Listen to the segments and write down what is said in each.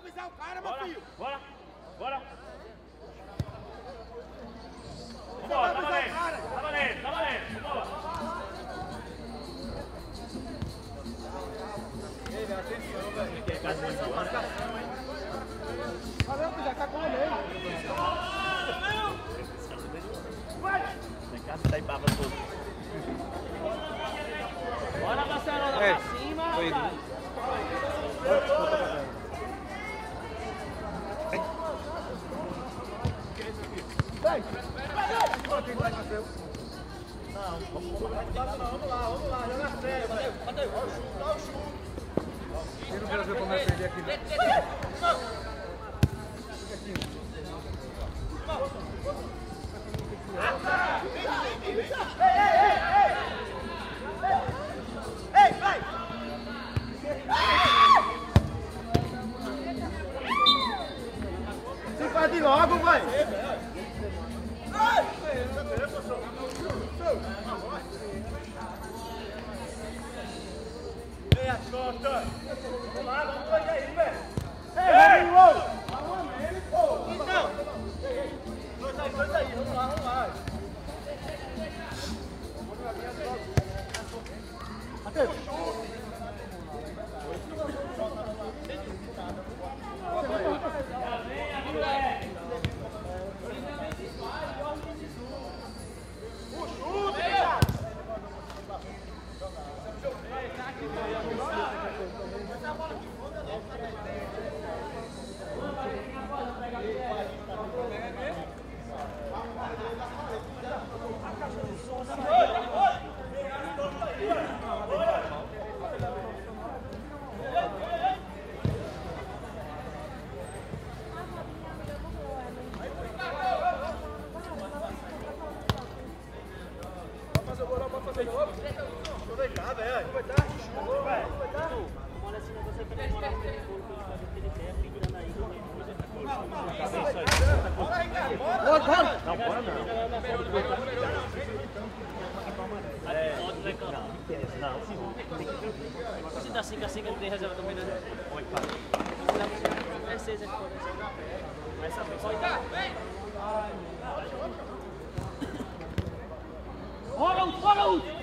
avisar o cara, meu Bora, filho. bora, bora. Vambora, vai tá valendo, tá valendo, tá valendo. Vambora. Ei, velho, atenção, velho. Atenção, marcação, hein? Valeu, já tá com o meio. Vem cá, você tá aí baba todo. Bora, Barcelona, É, pra cima, foi indo. rapaz. Vem. Vamos lá, vamos lá, joga sério, Mateus. Mateus, dá o chute, dá o chute. Tira o Brasil pra nós perder aqui. Ei, vai. Se faz logo, vai. Bora, bora. Não, bora não. É, não, não. Se dá 5 a 5 ele tem reserva também, né? Oi, pai. É 6 aqui, Vai saber. Bora, Lúcio, bora, Lúcio! Também.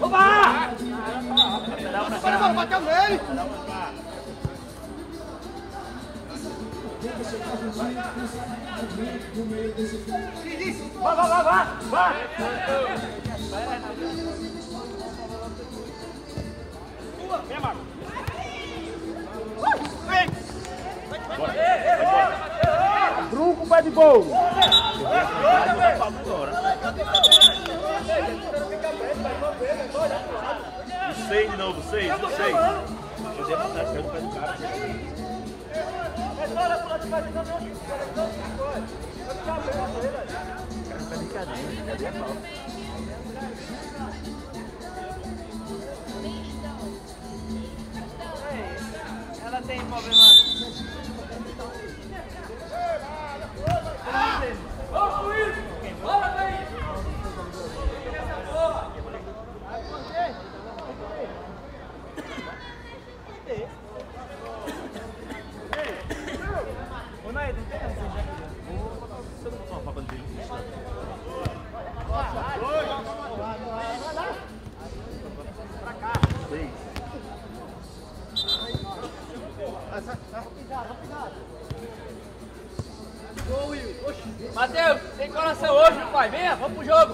Opa! Bora, bora, bateu nele! Vai, vai, vai, vai! Vai! Vem, Marco! Pé de gol! Seis de novo, seis, seis. Eu devo estar saindo pé do cara. Ela tem problema. Pai. Venha, vamos pro jogo.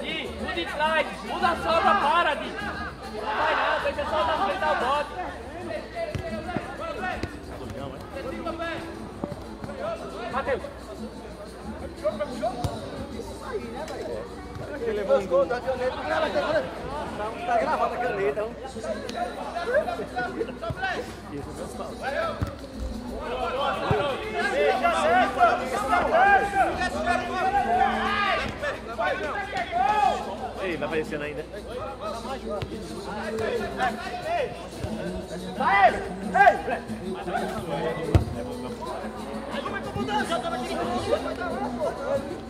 Di, muda de trás, muda a sobra, para, Di. Não vai não, deixa só dar ajeitar o bote. Matheus. Ele levou os gols da caneta. Tá gravado a caneta. Ei, vai aparecendo ainda. Vai, ei!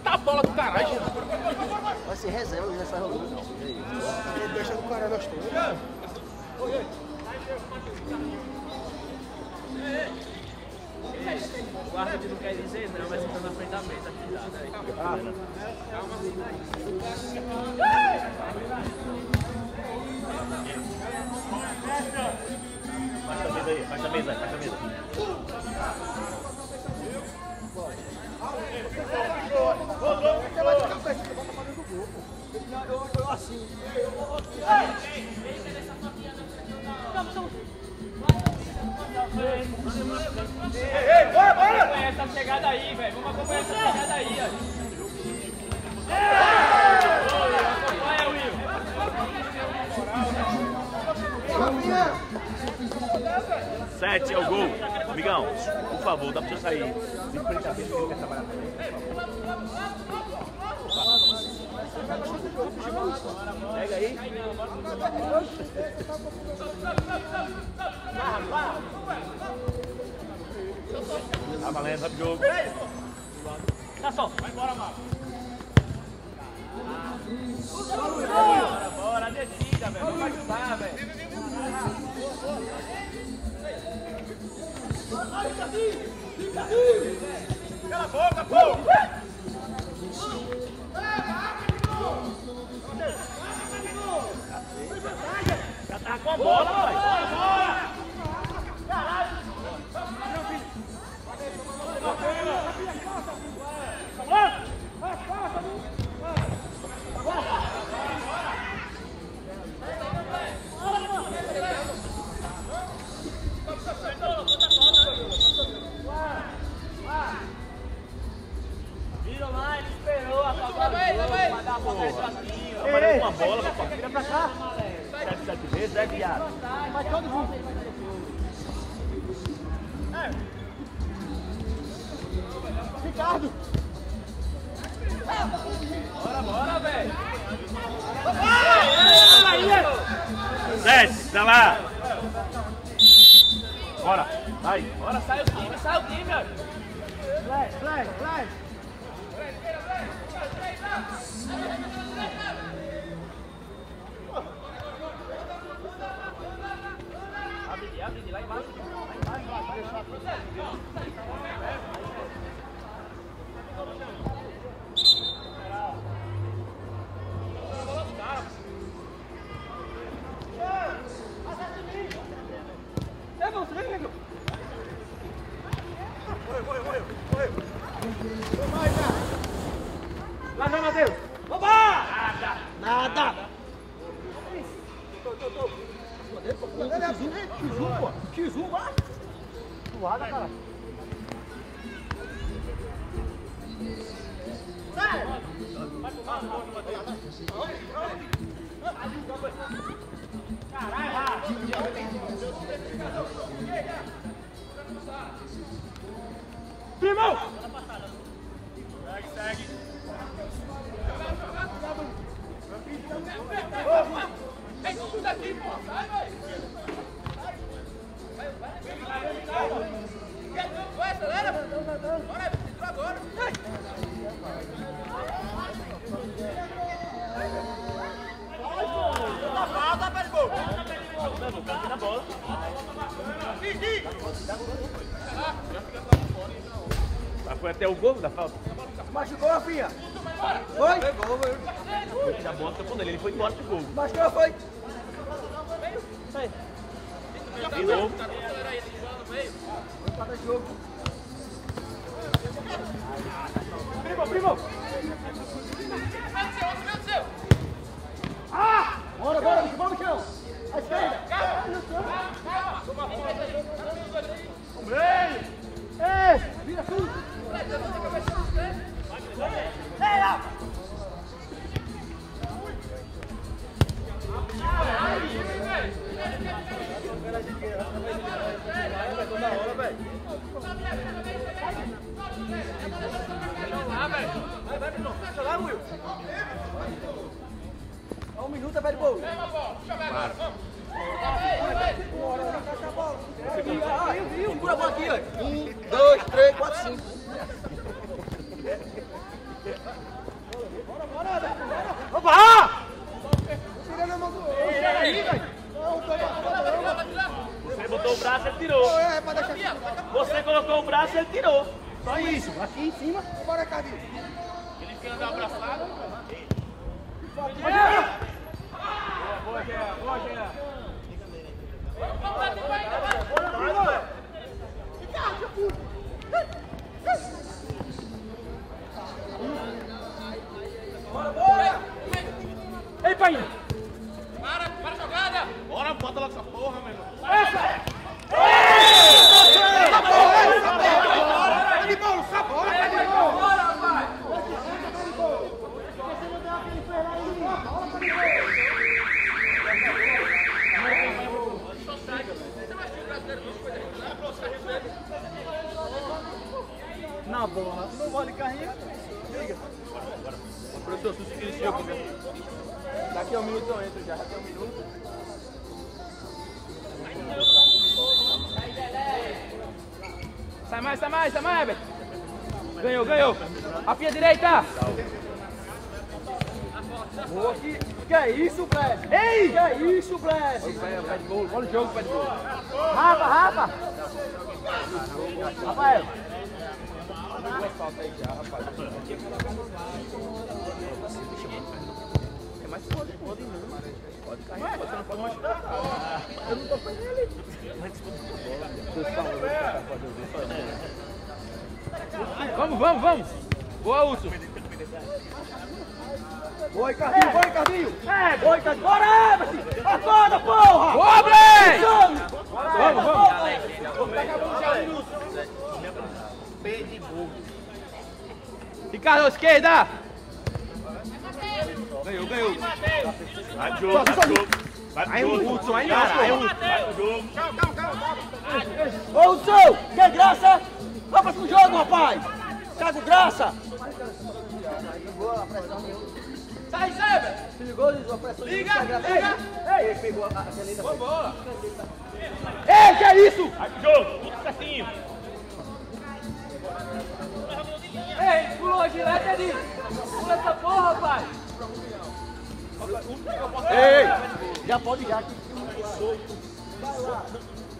Tá bola do caralho. Vai ser reserva, já sai rolando. Deixa do cara nós todos. O árbitro não quer dizer não, mas você tá na frente da mesa. Cuidado aí. Baixa a mesa aí, baixa a mesa, baixa a mesa. não, Matheus? Oba! Nada! Nada! Tô, tô, tô. Cadê? Cadê? Kizu, pô. Kizu, vai. Suada, cara. you? Vamos, vamos, vamos. Boa, Urso. Boa, Ricardinho, é. boa, Ricardinho. É, boa, Ricardinho. Bora, Everton. Acorda, porra. Boa, Brei. Vamos, vamos. Tá acabando já o minuto. Ricardo, esquerda. Ganhou, ganhou. Vai pro jogo, vai pro jogo. Aí é o Hudson, aí é não, aí é o Hudson. Vai pro jogo. Calma, calma, calma. Ô, Hudson, que graça. Vai pra o jogo, rapaz! Tá Thiago Graça! Sai, sai, velho! Se ligou, Liz, a pressão Liga, liga! Ei, ele pegou a caneta. Boa bola! Ei, que é isso? Vai pro jogo, tudo certinho. Ei, pulou a gilete ali. Pula essa porra, rapaz. Ei, já pode já.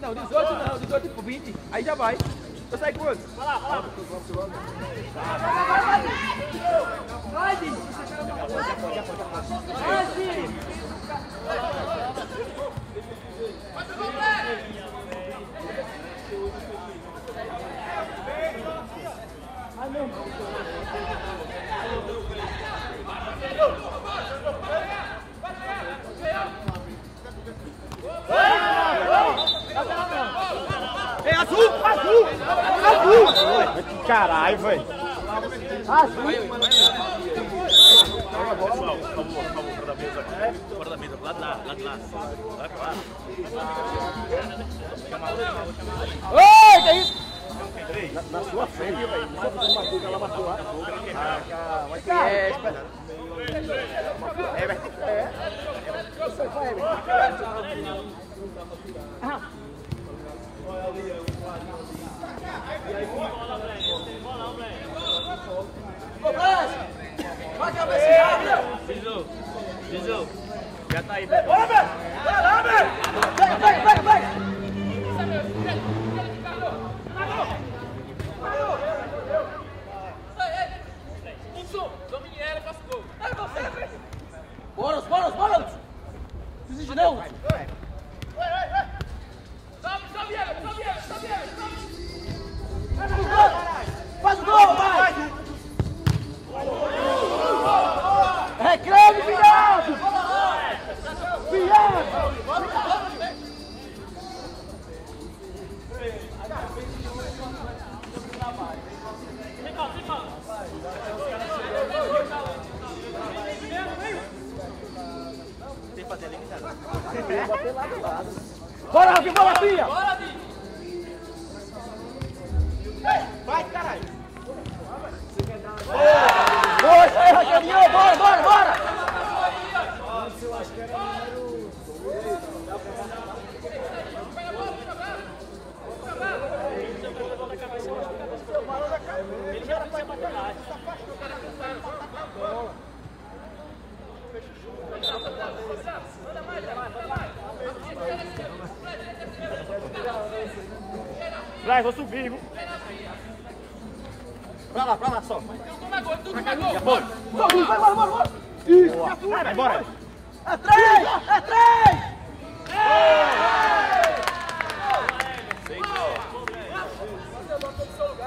Não, 18 não, 18 por 20. Aí já vai. Eu saio quantos? Vai, Di! Vai, Di! É azul. Caralho, velho. Pessoal, por favor, por favor, fora da mesa. Fora da mesa, lá de lá, lá de lá. Vai lá. Ei, que é isso? Na, na sua frente, velho. Não sabe como marcou, ela marcou lá. Ah, vai que é, espera. É, vai. É. Isso aí, vai, Everton. Ô, Blas! Vai cabecear! Zizu, Zizu. Já tá aí, Beto. Pega, pega, pega, pega!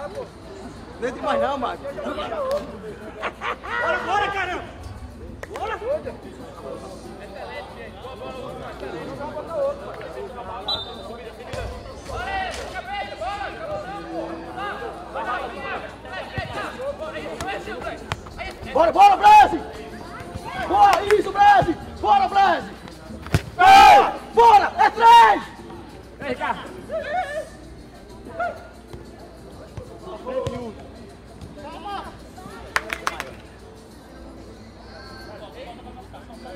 Não entra mais não, Marcos. Bora, bora, caramba. Bora, bora, Brasil! Bora, isso, Brasil! Bora, Brasil! Bora! Bora! É três! Vem cá.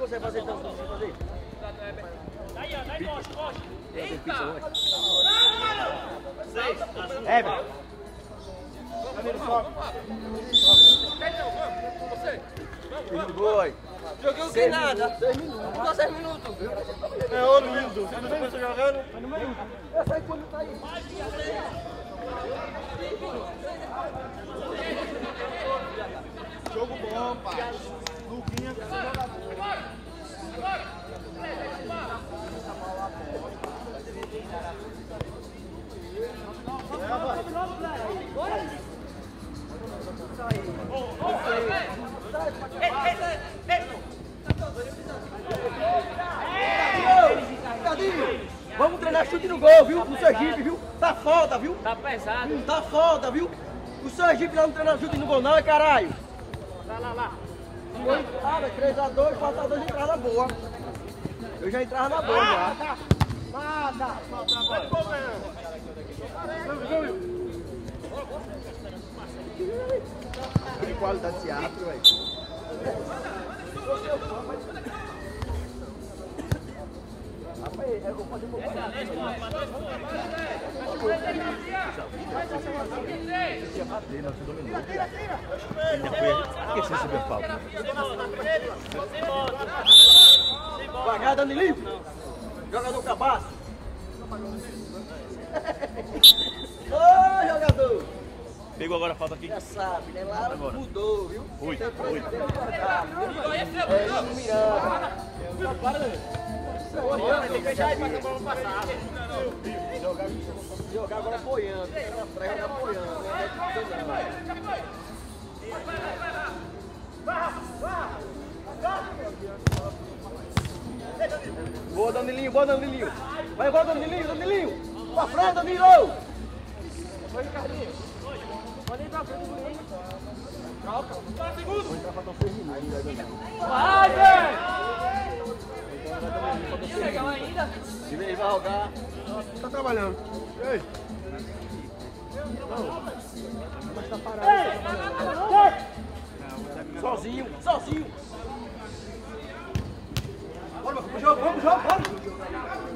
O que você vai fazer então? O que você vai fazer? Daí, ó, daí, costa, costa! Eita! Everton. Foi. Joguei o que nada! Ficou seis minutos! É o lindo. Você não começou jogando? Eu sei quando tá aí. Jogo bom, pai. Luquinha. Vamos treinar chute no gol, viu? No Sergipe, viu? Tá foda, viu? Tá pesado. Hum, Tá foda, viu? O Sergipe lá não treina chute no gol não, é caralho. Lá, lá, lá. Foi entrada, 3x2, 4x2 entrada boa. Eu já entrava na boa já. Que qualidade de teatro, velho. Rapaz, eu vou fazer meu Ainda foi. Por que você recebeu falta? Devagar, Danilinho. Jogador cabaço. Ô, jogador. Pegou agora a falta aqui. Já sabe, né? Lá Agora. mudou, viu? Oi, Tem oi. presidente guardado, viu? É, Nino Miranda. Jogar, tem que deixar aí pra semana passada. Jogar, jogar agora apoiando. Pra jogar apoiando. né? Boa, Danilinho, boa, Danilinho. Vai embora, Danilinho, Danilinho. Pra frente, Danilo. Vai, Ricardinho. Pode ir pra frente, entrar pra um ferrinho aí, né, Danilo? Vai, velho! Chega lá ainda. Ele vai jogar. Tá trabalhando. Ei, Sozinho, sozinho. Bora, vamos vamos jogo, vamos.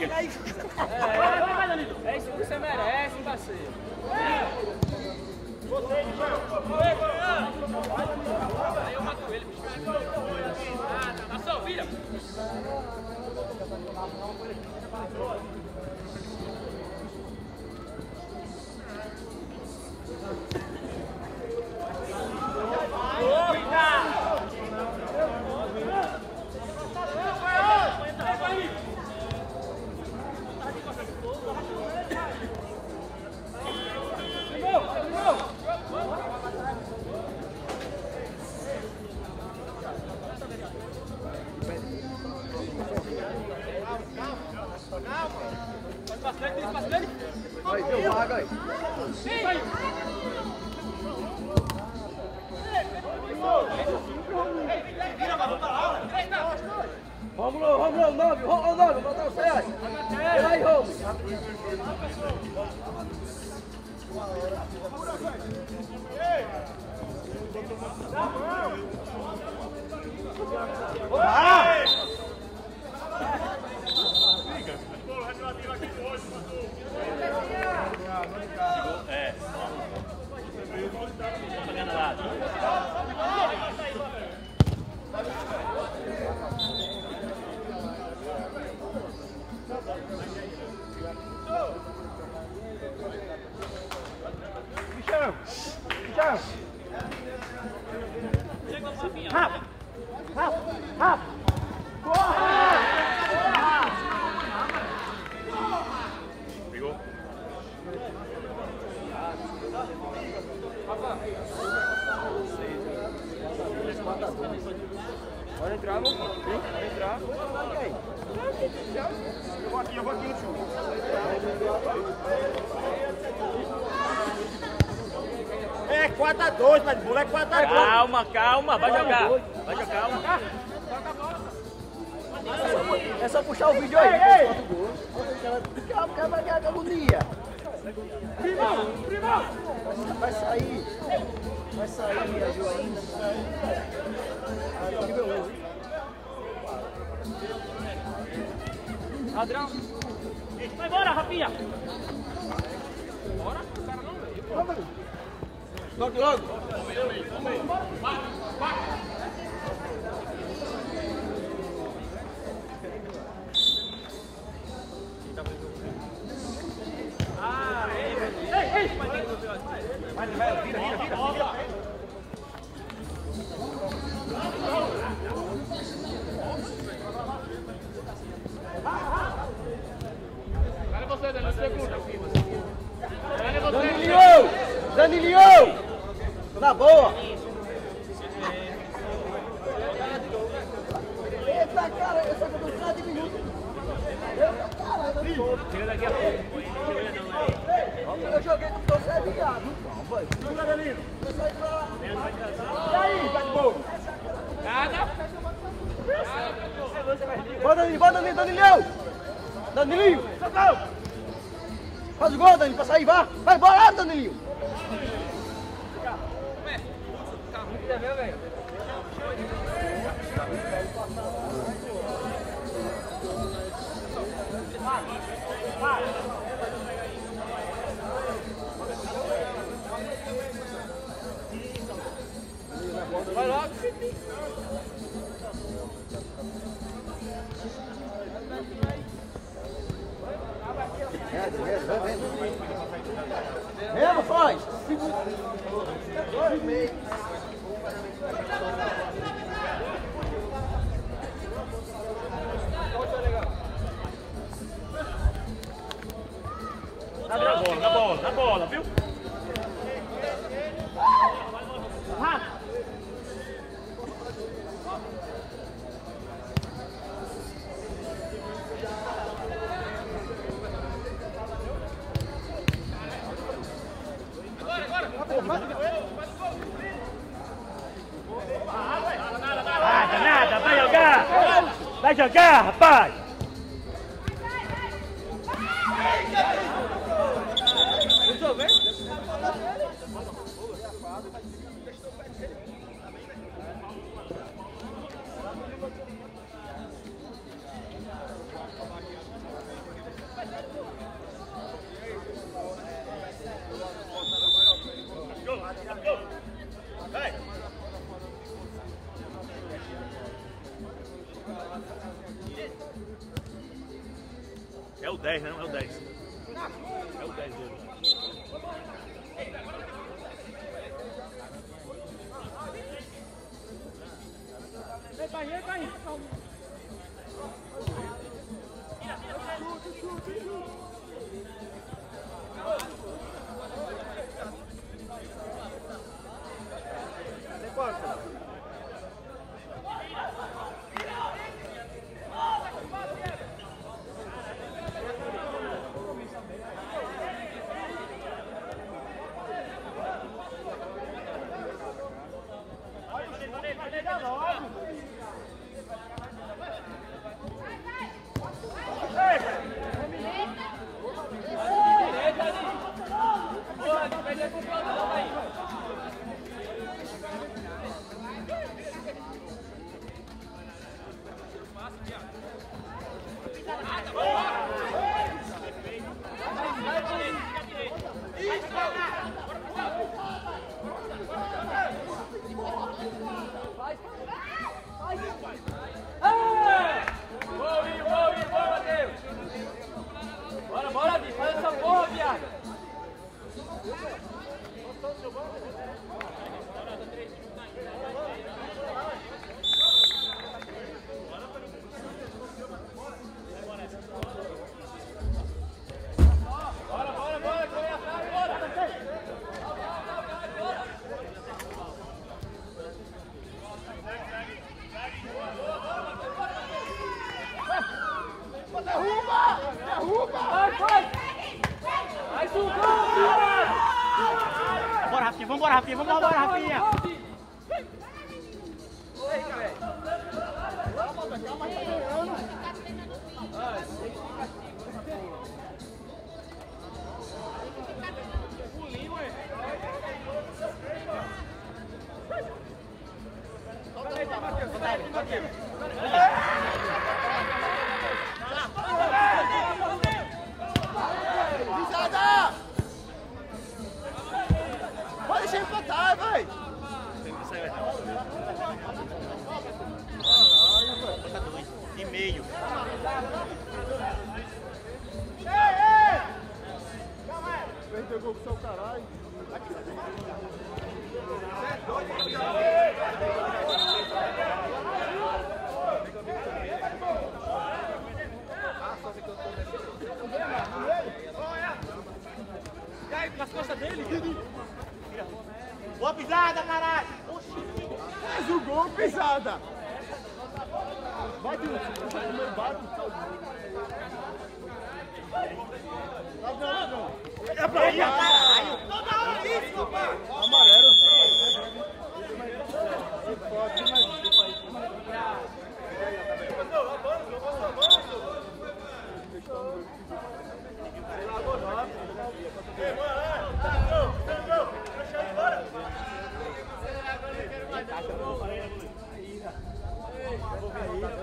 Nada, Aí, deu vaga aí. Vamos lá, vamos lá, nove, o nove, botar o César. Vem aí, Romulo. Rápido! Rápido! Rápido! Corre! Pegou? Pode entrar, filho. Pode entrar. Eu vou aqui, eu vou aqui no chão. É 4x2, mas bola é 4x2. Calma, calma, vai jogar. Vai jogar, calma. É só puxar o vídeo aí. Ei, ei! Calma, calma, vai de agonia. Primão, primão. Vai sair. Vai sair, a Ju ainda. Ah, nível 11. Ladrão. Vai embora, Rafinha. Logo. Danilinho! Danilinho! Na boa! Eita, cara, eu só tô de minuto. Eita, cara, eu Chega daqui a pouco. Eu joguei com você, é viado. Não, vai. Joga, Danilo. E aí, tá de boa? Nada. Bora, Danilo, bora, Danilo, Danilão! Danilinho! Faz o gol, Danilo, pra sair, vá! Vai embora, Danilinho! Vai Jogar, rapaz! 할 거야. Boa pisada, caralho! Faz o gol, pisada! Vai, Dilson. Vai no meio, bate. Ladrão, ladrão. É pra ir, caralho! Amarelo. Se pode, mas... Bora,